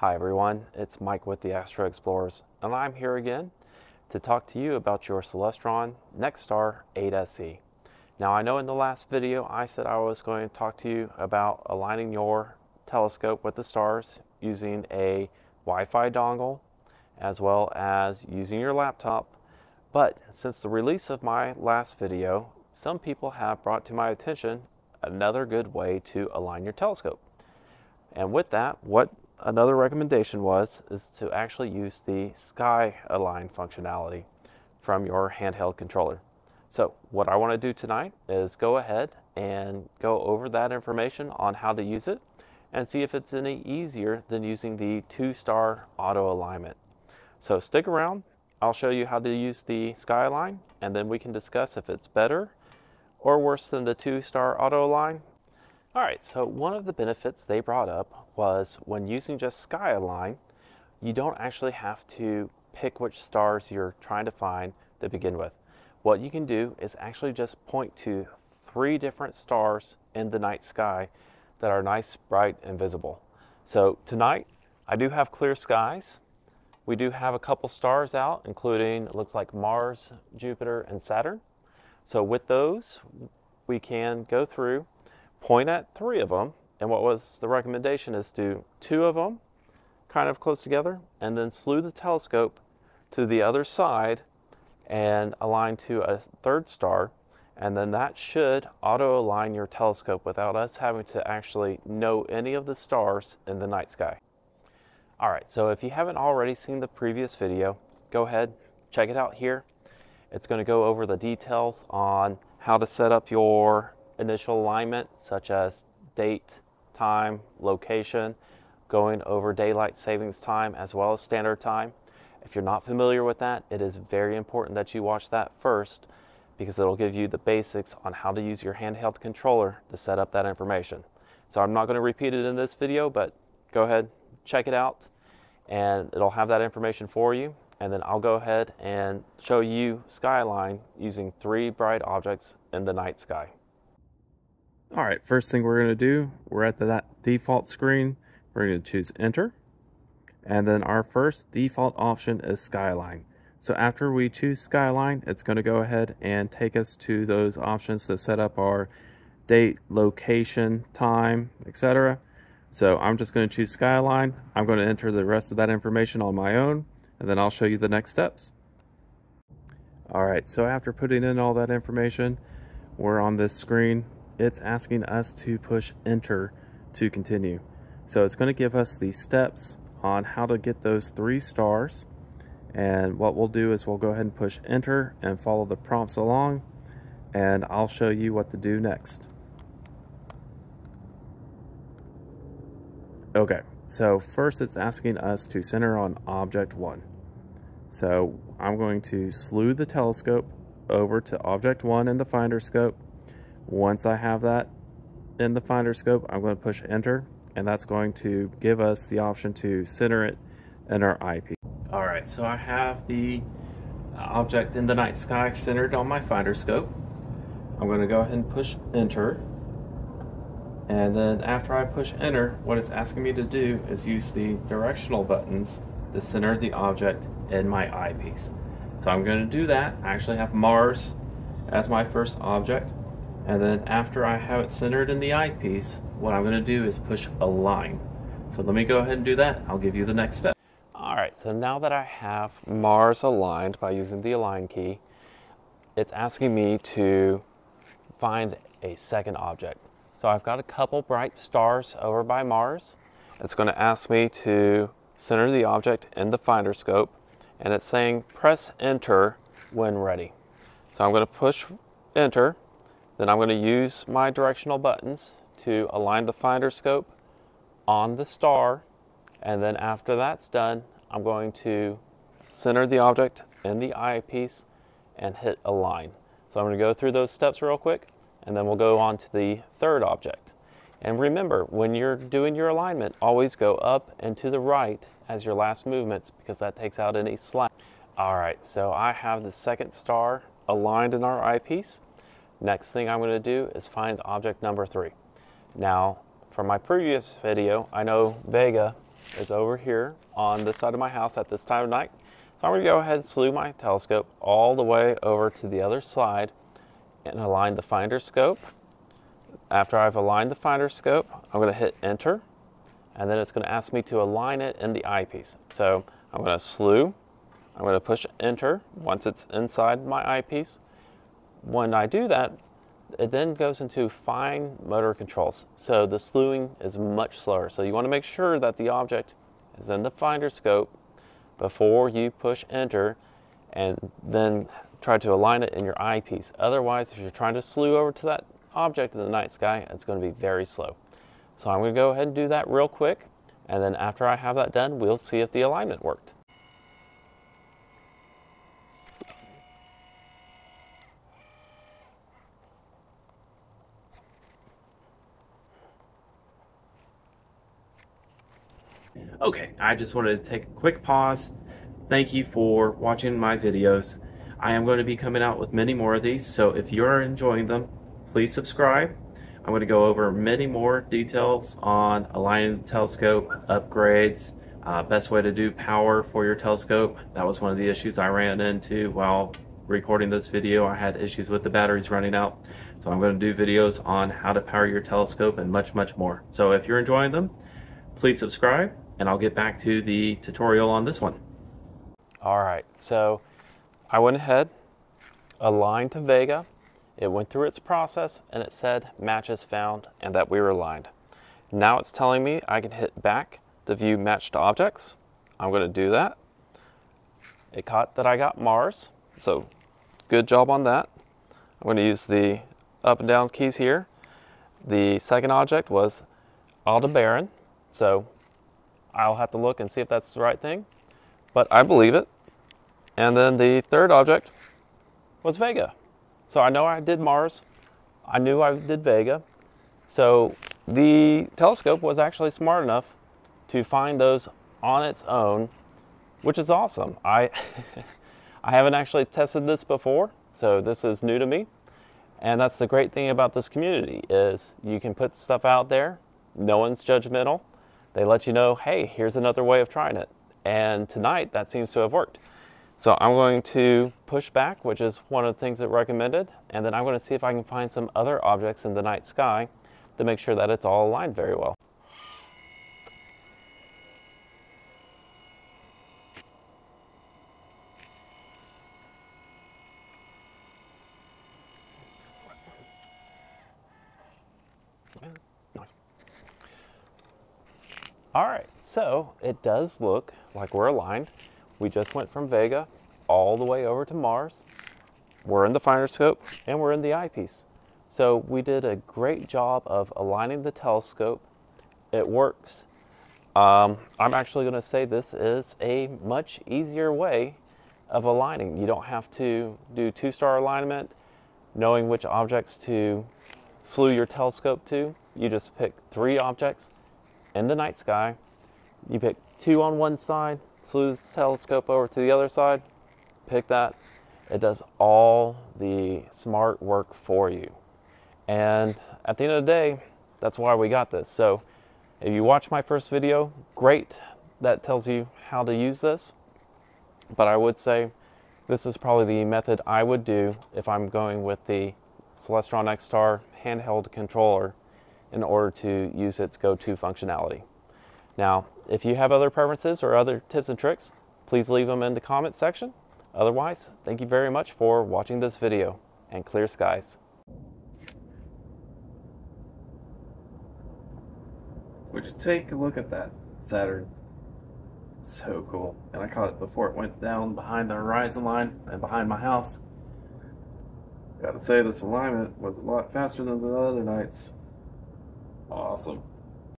Hi everyone, it's Mike with the Astro Explorers, and I'm here again to talk to you about your Celestron NexStar 8SE. Now I know in the last video I said I was going to talk to you about aligning your telescope with the stars using a Wi-Fi dongle as well as using your laptop. But since the release of my last video, some people have brought to my attention another good way to align your telescope. And with that, what another recommendation was is to actually use the sky align functionality from your handheld controller. So what I want to do tonight is go ahead and go over that information on how to use it and see if it's any easier than using the two-star auto alignment. So stick around, I'll show you how to use the SkyAlign and then we can discuss if it's better or worse than the two-star auto align. All right, so one of the benefits they brought up was when using just sky align, you don't actually have to pick which stars you're trying to find to begin with. What you can do is actually just point to three different stars in the night sky that are nice, bright, and visible. So tonight, I do have clear skies. We do have a couple stars out, including, it looks like Mars, Jupiter, and Saturn. So with those, we can go through, point at three of them, and what was the recommendation is do two of them kind of close together and then slew the telescope to the other side and align to a third star. And then that should auto align your telescope without us having to actually know any of the stars in the night sky. All right, so if you haven't already seen the previous video, go ahead, check it out here. It's gonna go over the details on how to set up your initial alignment, such as date, time, location, going over daylight savings time as well as standard time. If you're not familiar with that, it is very important that you watch that first because it'll give you the basics on how to use your handheld controller to set up that information. So I'm not going to repeat it in this video, but go ahead, check it out, and it'll have that information for you. And then I'll go ahead and show you SkyAlign using three bright objects in the night sky. All right, first thing we're going to do, we're at the, that default screen. We're going to choose enter. And then our first default option is SkyAlign. So after we choose SkyAlign, it's going to go ahead and take us to those options to set up our date, location, time, etc. So I'm just going to choose SkyAlign. I'm going to enter the rest of that information on my own, and then I'll show you the next steps. All right, so after putting in all that information, we're on this screen it's asking us to push enter to continue. So it's going to give us the steps on how to get those three stars. And what we'll do is we'll go ahead and push enter and follow the prompts along. And I'll show you what to do next. Okay, so first it's asking us to center on object one. So I'm going to slew the telescope over to object one in the finder scope once I have that in the finder scope, I'm going to push enter and that's going to give us the option to center it in our eyepiece. All right, so I have the uh, object in the night sky centered on my finder scope. I'm going to go ahead and push enter. And then after I push enter, what it's asking me to do is use the directional buttons to center the object in my eyepiece. So I'm going to do that. I actually have Mars as my first object. And then after I have it centered in the eyepiece, what I'm gonna do is push align. So let me go ahead and do that. I'll give you the next step. All right, so now that I have Mars aligned by using the align key, it's asking me to find a second object. So I've got a couple bright stars over by Mars. It's gonna ask me to center the object in the finder scope, and it's saying press enter when ready. So I'm gonna push enter, then I'm going to use my directional buttons to align the finder scope on the star. And then after that's done, I'm going to center the object in the eyepiece and hit align. So I'm going to go through those steps real quick and then we'll go on to the third object. And remember, when you're doing your alignment, always go up and to the right as your last movements because that takes out any slack. All right, so I have the second star aligned in our eyepiece. Next thing I'm going to do is find object number three. Now, from my previous video, I know Vega is over here on this side of my house at this time of night. So I'm going to go ahead and slew my telescope all the way over to the other side and align the finder scope. After I've aligned the finder scope, I'm going to hit enter and then it's going to ask me to align it in the eyepiece. So I'm going to slew, I'm going to push enter once it's inside my eyepiece. When I do that, it then goes into fine motor controls. So the slewing is much slower. So you want to make sure that the object is in the finder scope before you push enter and then try to align it in your eyepiece. Otherwise, if you're trying to slew over to that object in the night sky, it's going to be very slow. So I'm going to go ahead and do that real quick. And then after I have that done, we'll see if the alignment worked. Okay, I just wanted to take a quick pause. Thank you for watching my videos. I am going to be coming out with many more of these, so if you're enjoying them, please subscribe. I'm going to go over many more details on aligning the telescope, upgrades, uh, best way to do power for your telescope. That was one of the issues I ran into while recording this video. I had issues with the batteries running out. So I'm going to do videos on how to power your telescope and much, much more. So if you're enjoying them, please subscribe and I'll get back to the tutorial on this one. All right, so I went ahead, aligned to Vega. It went through its process and it said matches found and that we were aligned. Now it's telling me I can hit back to view matched objects. I'm going to do that. It caught that I got Mars, so good job on that. I'm going to use the up and down keys here. The second object was Aldebaran, so I'll have to look and see if that's the right thing, but I believe it. And then the third object was Vega. So I know I did Mars. I knew I did Vega. So the telescope was actually smart enough to find those on its own, which is awesome. I, I haven't actually tested this before, so this is new to me. And that's the great thing about this community is you can put stuff out there. No one's judgmental they let you know, hey, here's another way of trying it. And tonight, that seems to have worked. So I'm going to push back, which is one of the things that recommended, and then I'm going to see if I can find some other objects in the night sky to make sure that it's all aligned very well. Nice. All right, so it does look like we're aligned. We just went from Vega all the way over to Mars. We're in the finder scope and we're in the eyepiece. So we did a great job of aligning the telescope. It works. Um, I'm actually gonna say this is a much easier way of aligning. You don't have to do two-star alignment, knowing which objects to slew your telescope to. You just pick three objects in the night sky. You pick two on one side, slew the telescope over to the other side, pick that. It does all the smart work for you. And at the end of the day, that's why we got this. So if you watch my first video, great. That tells you how to use this. But I would say this is probably the method I would do if I'm going with the Celestron NexStar handheld controller in order to use its go-to functionality. Now, if you have other preferences or other tips and tricks, please leave them in the comments section. Otherwise, thank you very much for watching this video and clear skies. Would you take a look at that Saturn? So cool. And I caught it before it went down behind the horizon line and behind my house. Gotta say, this alignment was a lot faster than the other nights. Awesome.